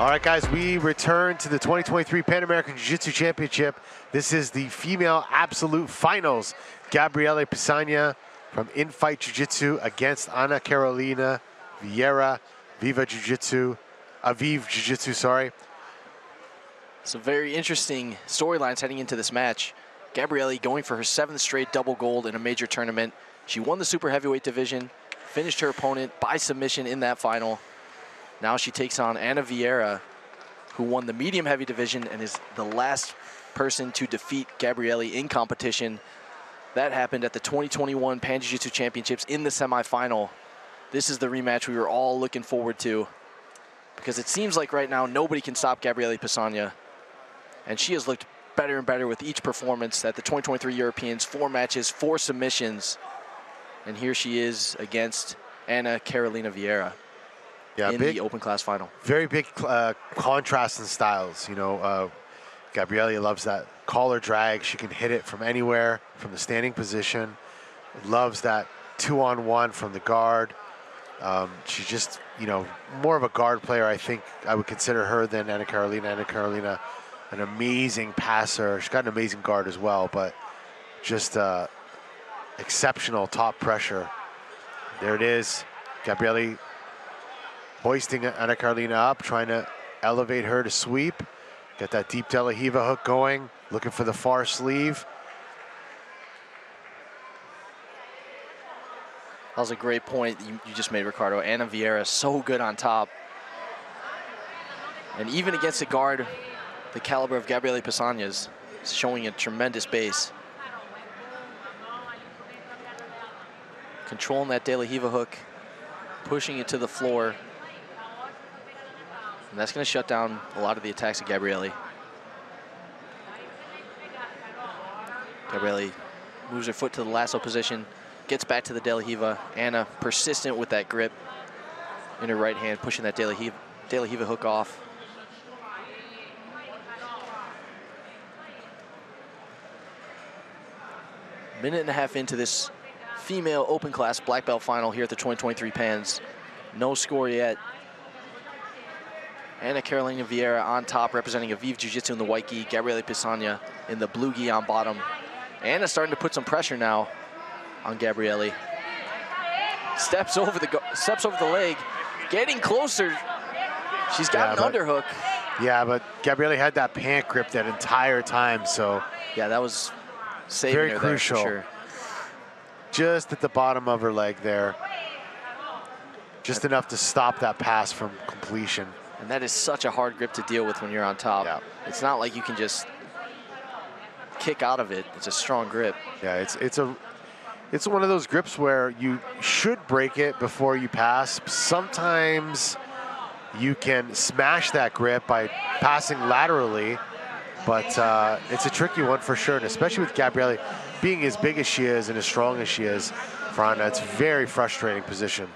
All right, guys, we return to the 2023 Pan American Jiu-Jitsu Championship. This is the female absolute finals. Gabriele Pessanha from Infight Jiu-Jitsu against Ana Carolina Vieira, Viva Jiu-Jitsu, Aviv Jiu-Jitsu, sorry. Some very interesting storylines heading into this match. Gabriele going for her seventh straight double gold in a major tournament. She won the super heavyweight division, finished her opponent by submission in that final. Now she takes on Ana Vieira, who won the medium heavy division and is the last person to defeat Gabriele in competition. That happened at the 2021 Pan Jiu-Jitsu Championships in the semifinal. This is the rematch we were all looking forward to because it seems like right now nobody can stop Gabriele Pessanha. And she has looked better and better with each performance at the 2023 Europeans. Four matches, four submissions. And here she is against Ana Carolina Vieira Yeah, in big, the open class final. very big uh, contrast in styles. You know, uh, loves that collar drag. She can hit it from anywhere, from the standing position. Loves that two-on-one from the guard. Um, she's just, you know, more of a guard player. I think I would consider her than Anna Carolina. Anna Carolina, an amazing passer. She's got an amazing guard as well, but just uh, exceptional top pressure. There it is. Gabriele hoisting Ana Carolina up, trying to elevate her to sweep. Get that deep De La Riva hook going, looking for the far sleeve. That was a great point you, you just made, Ricardo. Ana Vieira so good on top. And even against a guard the caliber of Gabriele Pessanha's, showing a tremendous base. Controlling that De La Riva hook, pushing it to the floor. And that's going to shut down a lot of the attacks of Gabriele. Gabriele moves her foot to the lasso position, gets back to the De La Riva. Anna persistent with that grip in her right hand, pushing that De La Riva, De La Riva hook off. Minute and a half into this female open class black belt final here at the 2023 Pans. No score yet. Ana Carolina Vieira on top, representing Aviv Jiu-Jitsu in the white gi, Gabriele Pessanha in the blue gi on bottom. Anna starting to put some pressure now on Gabriele. Steps over the go- steps over the leg, getting closer. She's got Yeah, an underhook. Yeah, but Gabriele had that pant grip that entire time, so Yeah, that was saving Very her there for crucial. sure. just at the bottom of her leg there. Just enough to stop that pass from completion. And that is such a hard grip to deal with when you're on top. Yeah. It's not like you can just kick out of it. It's a strong grip. Yeah, it's it's a it's one of those grips where you should break it before you pass. Sometimes you can smash that grip by passing laterally, but uh, it's a tricky one for sure, and especially with Gabriele being as big as she is and as strong as she is, for Anna, it's a very frustrating position.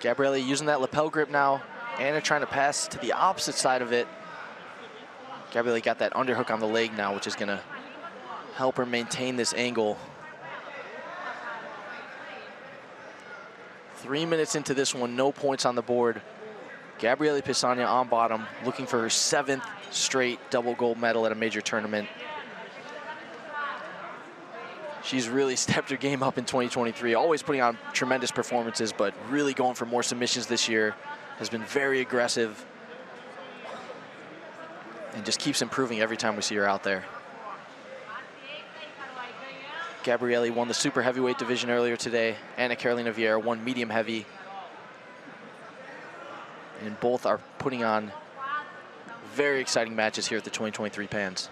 Gabriele using that lapel grip now. Anna trying to pass to the opposite side of it. Gabriele got that underhook on the leg now, which is going to help her maintain this angle. Three minutes into this one, no points on the board. Gabriele Pessanha on bottom, looking for her seventh straight double gold medal at a major tournament. She's really stepped her game up in 2023, always putting on tremendous performances, but really going for more submissions this year. Has been very aggressive and just keeps improving every time we see her out there. Gabriele won the super heavyweight division earlier today. Anna Carolina Vieira won medium heavy. And both are putting on very exciting matches here at the 2023 Pans.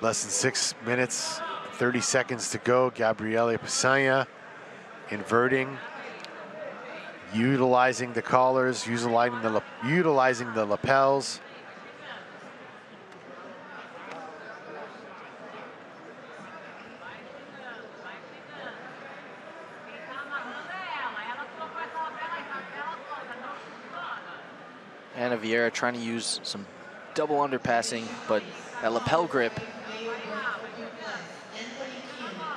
Less than six minutes, 30 seconds to go. Gabriele Pessanha inverting, utilizing the collars, utilizing the, utilizing the lapels. Anna Vieira trying to use some double underpassing, but That lapel grip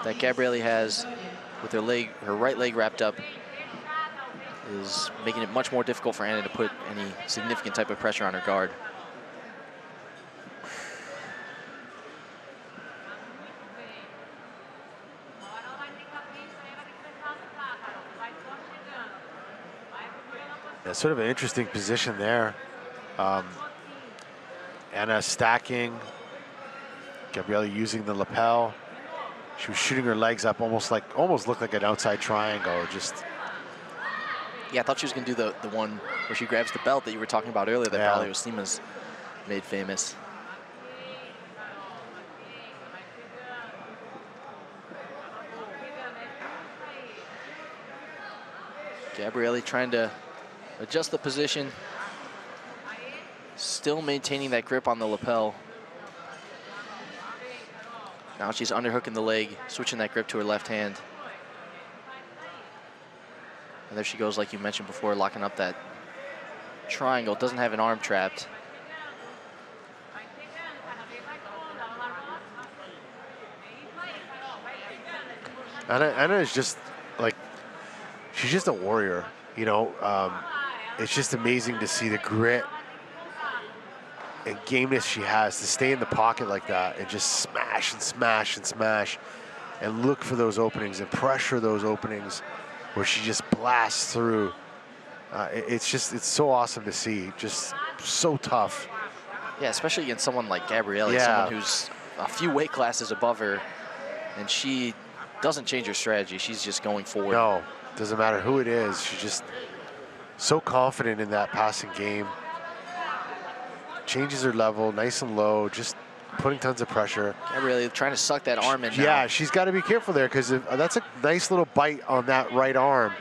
that Gabrielle has with her leg, her right leg wrapped up is making it much more difficult for Anna to put any significant type of pressure on her guard. Yeah, sort of an interesting position there. Um, Anna stacking, Gabrielle using the lapel. She was shooting her legs up almost like, almost looked like an outside triangle, just yeah, I thought she was going to do the, the one where she grabs the belt that you were talking about earlier that yeah. Braulio Estima made famous. Gabrielle trying to adjust the position. Still maintaining that grip on the lapel. Now she's underhooking the leg, switching that grip to her left hand. And there she goes, like you mentioned before, locking up that triangle. Doesn't have an arm trapped. Anna, Anna is just like, she's just a warrior. You know, um, it's just amazing to see the grit and gameness she has to stay in the pocket like that and just smash and smash and smash and look for those openings and pressure those openings where she just blasts through. Uh, it's just, it's so awesome to see. Just so tough. Yeah, especially against someone like Gabrielle, yeah. someone who's a few weight classes above her, and she doesn't change her strategy. She's just going forward. No, doesn't matter who it is. She's just so confident in that passing game. Changes her level, nice and low, just putting tons of pressure. Gabrielle trying to suck that arm in. Now. Yeah, she's got to be careful there because that's a nice little bite on that right arm.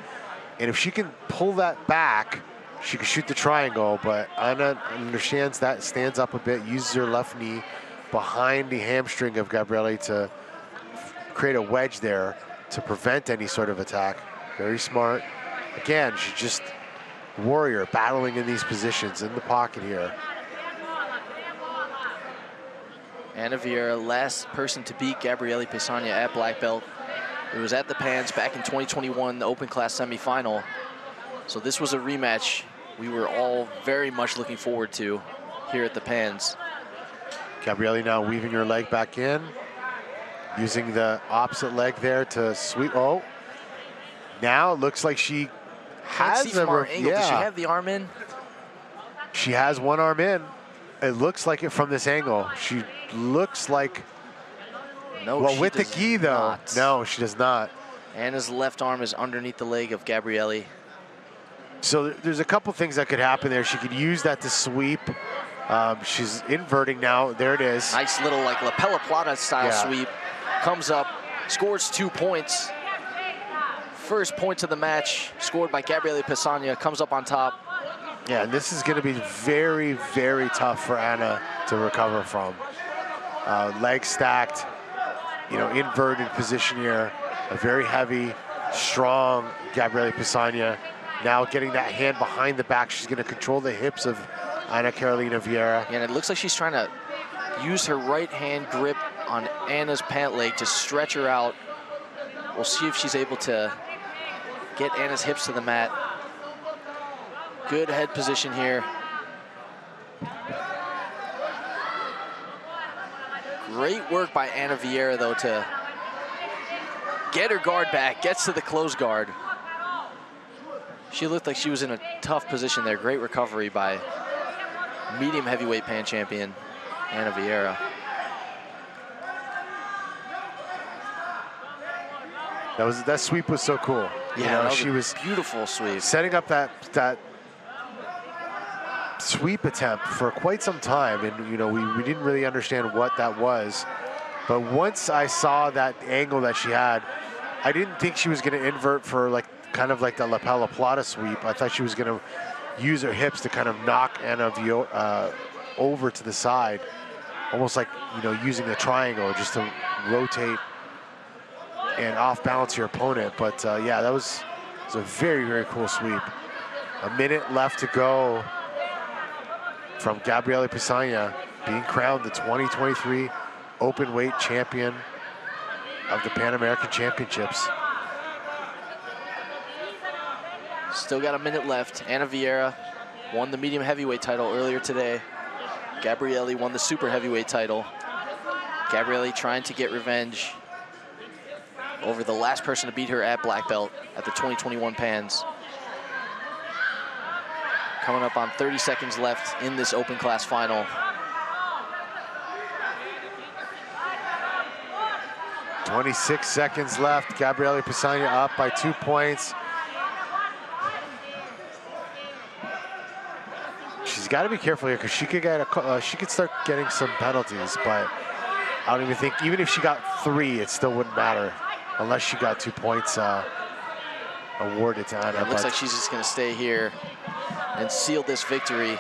And if she can pull that back, she can shoot the triangle. But Anna understands that, stands up a bit, uses her left knee behind the hamstring of Gabrielle to create a wedge there to prevent any sort of attack. Very smart. Again, she's just warrior battling in these positions in the pocket here. Anna Vieira, last person to beat Gabrielle Pessanha at black belt. It was at the Pans back in 2021, the open class semifinal. So this was a rematch we were all very much looking forward to here at the Pans. Gabrielle now weaving her leg back in, using the opposite leg there to sweep. Oh, now it looks like she has the angle. Yeah. Does she have the arm in? She has one arm in. It looks like it from this angle. She looks like. No, well, with the gi though. Not. No, she does not. Anna's left arm is underneath the leg of Gabrielle. So there's a couple things that could happen there. She could use that to sweep. Um, she's inverting now. There it is. Nice little like La Pella Plata style yeah. sweep. Comes up, scores two points. First point of the match, scored by Gabrielle Pessanha, comes up on top. Yeah, and this is going to be very, very tough for Anna to recover from. Uh, leg stacked, you know, inverted position here. A very heavy, strong Gabrielle Pessanha. Now getting that hand behind the back. She's going to control the hips of Ana Carolina Vieira. Yeah, and it looks like she's trying to use her right hand grip on Anna's pant leg to stretch her out. We'll see if she's able to get Anna's hips to the mat. Good head position here. Great work by Anna Vieira, though, to get her guard back, gets to the close guard. She looked like she was in a tough position there. Great recovery by medium heavyweight pan champion, Anna Vieira. That was that sweep was so cool. Yeah, you know, she was beautiful sweep. Setting up that that sweep attempt for quite some time, and you know we, we didn't really understand what that was. But once I saw that angle that she had, I didn't think she was going to invert for like kind of like the La Pella Plata sweep. I thought she was going to use her hips to kind of knock Anna uh, over to the side, almost like you know using a triangle just to rotate and off balance your opponent. But uh, yeah, that was, was a very very cool sweep. A minute left to go from Gabrielle Pessanha. being crowned the 2023 open weight champion of the Pan American Championships. Still got a minute left. Ana Vieira won the medium heavyweight title earlier today. Gabrielli won the super heavyweight title. Gabrielli trying to get revenge over the last person to beat her at black belt at the 2021 Pans. Coming up on 30 seconds left in this open class final. Twenty-six seconds left. Gabrielle Pessanha up by two points. She's got to be careful here because she could get a, uh, she could start getting some penalties, but I don't even think even if she got three, it still wouldn't matter unless she got two points uh, awarded to Ana. It looks like she's just going to stay here and seal this victory.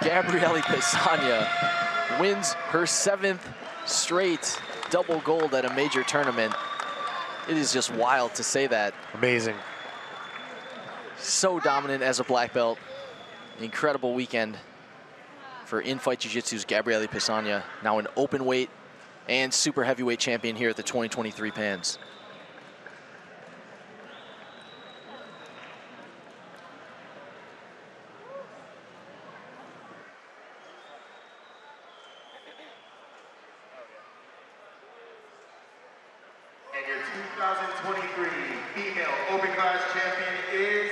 Gabrielle Pessanha wins her seventh straight double gold at a major tournament. It is just wild to say that. Amazing. So dominant as a black belt. Incredible weekend for in-fight jiu-jitsu's Gabrielle Pessanha, now an open weight and super heavyweight champion here at the 2023 Pans. And your 2023 female open class champion is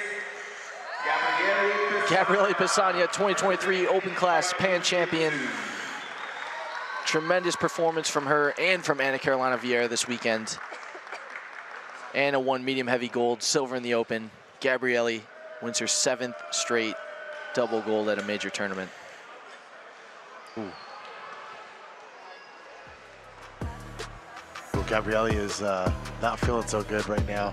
Gabrielle Gabrielle Pessanha, 2023 Open Class Pan Champion. Tremendous performance from her and from Anna Carolina Vieira this weekend. Anna won medium heavy gold, silver in the open. Gabrielle wins her seventh straight double gold at a major tournament. Ooh. Well, Gabrielle is uh, not feeling so good right now.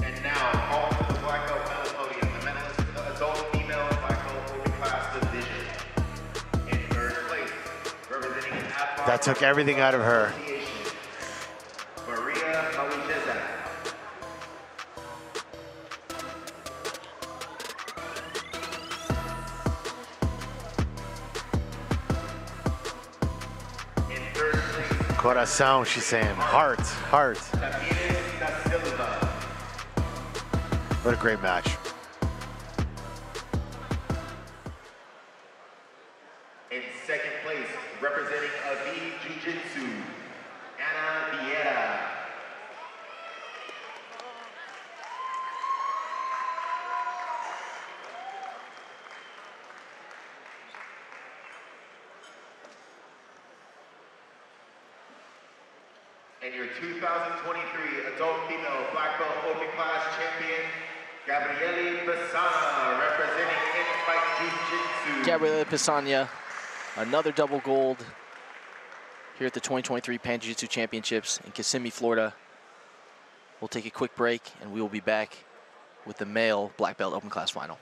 And now, all for the black belt medal podium, the medalist the adult female black belt open class division. In third place, representing That took everything out of her. Corazon, she's saying. Heart, heart. What a great match. And your 2023 adult female black belt open class champion, Gabrielle Pessanha, representing In-Fight Jiu-Jitsu. Gabrielle Pessanha, another double gold here at the 2023 Pan Jiu-Jitsu Championships in Kissimmee, Florida. We'll take a quick break and we will be back with the male black belt open class final.